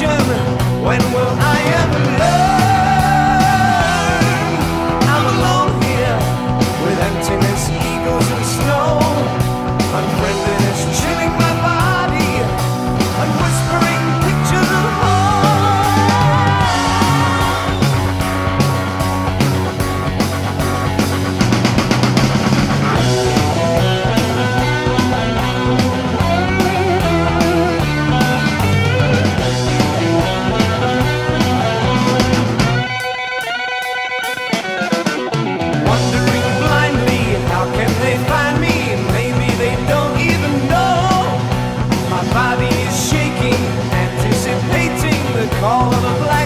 ocean Black.